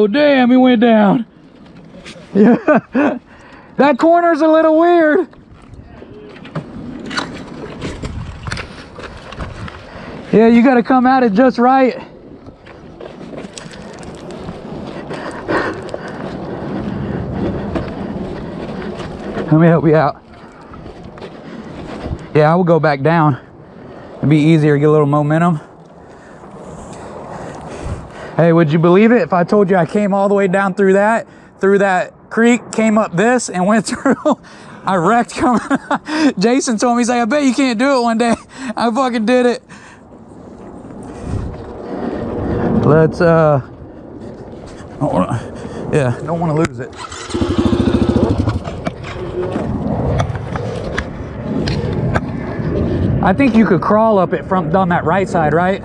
Oh, damn, he went down. Yeah. that corner's a little weird. Yeah, you got to come at it just right. Let me help you out. Yeah, I will go back down. It'd be easier, get a little momentum. Hey, would you believe it if I told you I came all the way down through that, through that creek, came up this and went through? I wrecked coming. Jason told me, he's like, I bet you can't do it one day. I fucking did it. Let's, uh, oh, yeah, don't want to lose it. I think you could crawl up it from on that right side, right?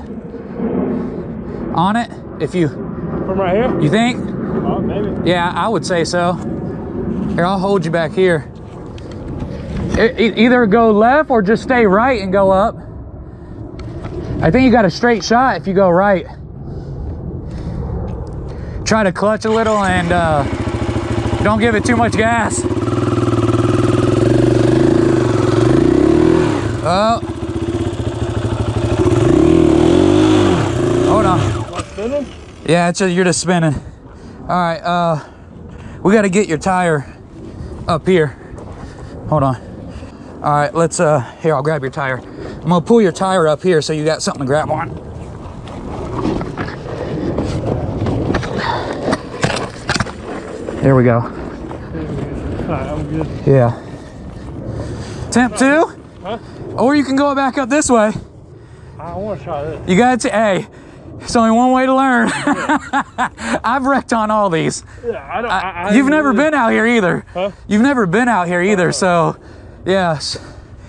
On it, if you From right here? you think? Oh, maybe. Yeah, I would say so. Here, I'll hold you back here. E- either go left or just stay right and go up. I think you got a straight shot if you go right. Try to clutch a little and uh, don't give it too much gas. Oh. Hold on. Am I spinning? Yeah, it's just, you're just spinning. All right, uh, we got to get your tire up here. Hold on. All right, let's, uh, here, I'll grab your tire. I'm gonna pull your tire up here so you got something to grab on. There we go. Alright, I'm good. Yeah. Temp two? Huh? Or you can go back up this way. I want to try this. You got to, hey, it's only one way to learn. I've wrecked on all these. Yeah, I don't. I, I You've haven't never really- been out here either. Huh? You've never been out here either. So, yes.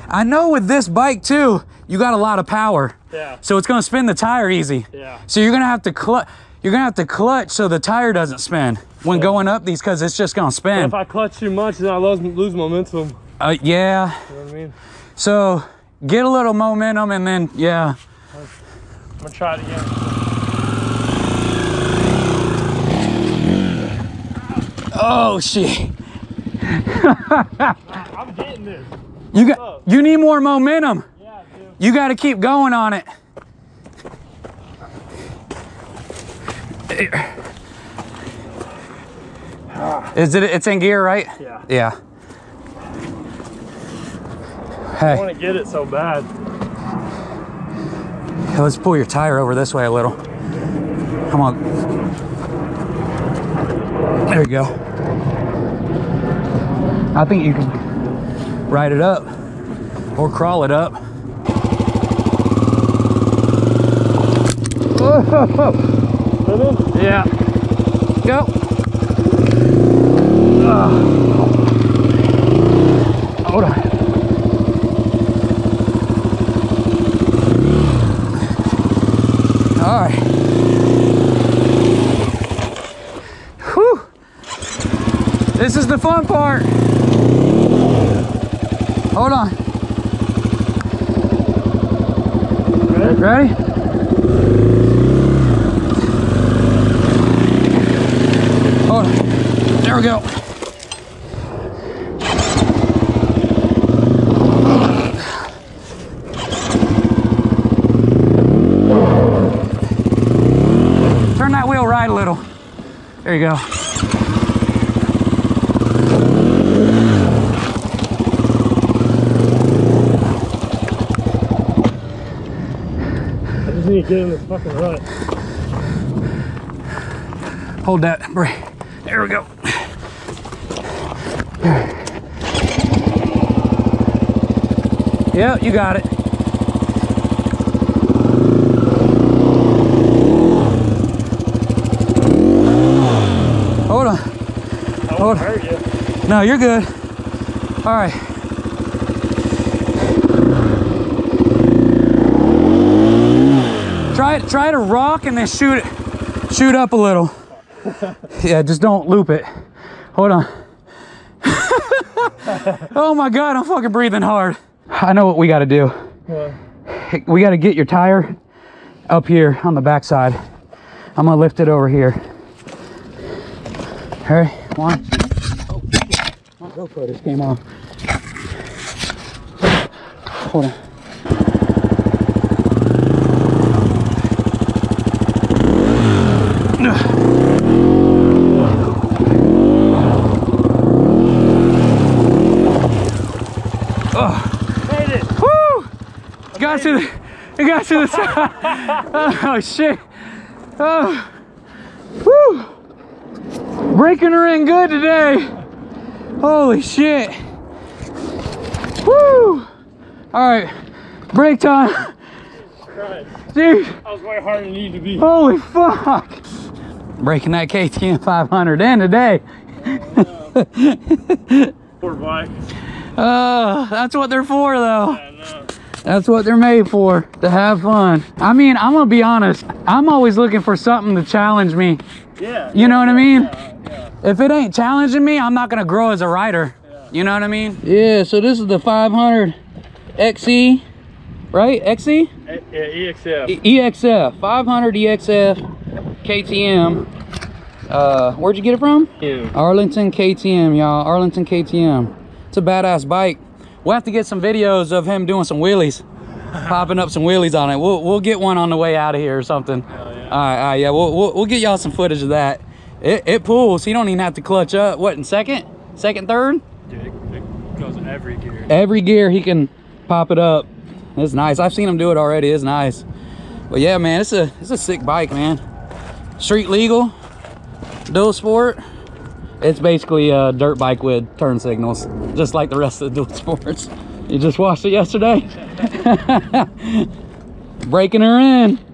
I know with this bike too, you got a lot of power. Yeah. So it's gonna spin the tire easy. Yeah. So you're gonna have to clutch. You're gonna have to clutch so the tire doesn't spin when going up these because it's just gonna spin. If I clutch too much, then I lose, lose momentum. Uh, yeah. You know what I mean? So get a little momentum and then yeah. I'm gonna try it again. Oh shit. I'm getting this. You got. You need more momentum. Yeah, dude. You got to keep going on it. Is it? It's in gear, right? Yeah. Yeah. Hey. I want to get it so bad. Let's pull your tire over this way a little. Come on. There you go. I think you can ride it up or crawl it up. Yeah. Go. Hold on. All right. Whew. This is the fun part. Hold on. Ready? Ready? Hold on. There we go. Turn that wheel right a little. There you go. I just need to get this fucking rut. Hold that brake. There we go. Yeah, you got it. Hold on. I Hold won't on. hurt you. No, you're good. All right. Try. Try to rock and then shoot it. Shoot up a little. Yeah, just don't loop it. Hold on. oh my God, I'm fucking breathing hard. I know what we got to do. What? We got to get your tire up here on the backside. I'm gonna lift it over here. All right, one. Oh. My GoPro just came off. Hold on. Made it. Woo! Got to the, it got to the side. Oh shit. Oh. Woo! Breaking her in good today. Holy shit. Woo! All right, break time. Christ. Dude, I was way harder than you need to be. holy fuck. Breaking that KTM 500 in today. Poor bike. Uh, that's what they're for though. I know. That's what they're made for, to have fun. I mean, I'm gonna be honest, I'm always looking for something to challenge me. Yeah. You know what I mean? Yeah, yeah. If it ain't challenging me, I'm not gonna grow as a rider. You know what I mean? Yeah, so this is the 500 XE, right? XE? E- yeah, EXF. E- EXF, 500 EXF KTM. Uh, where'd you get it from? Yeah. Arlington KTM, y'all. Arlington KTM. It's a badass bike. We'll have to get some videos of him doing some wheelies, popping up some wheelies on it. We'll we'll get one on the way out of here or something. yeah. All right, all right, yeah. We'll, we'll we'll get y'all some footage of that. It it pulls. You don't even have to clutch up. What in second, second, third? Dude, it, it goes in every gear. Every gear he can pop it up. It's nice. I've seen him do it already. It's nice. But yeah, man, it's a it's a sick bike, man. Street legal, dual sport. It's basically a dirt bike with turn signals, just like the rest of the dual sports. You just watched it yesterday. Breaking her in.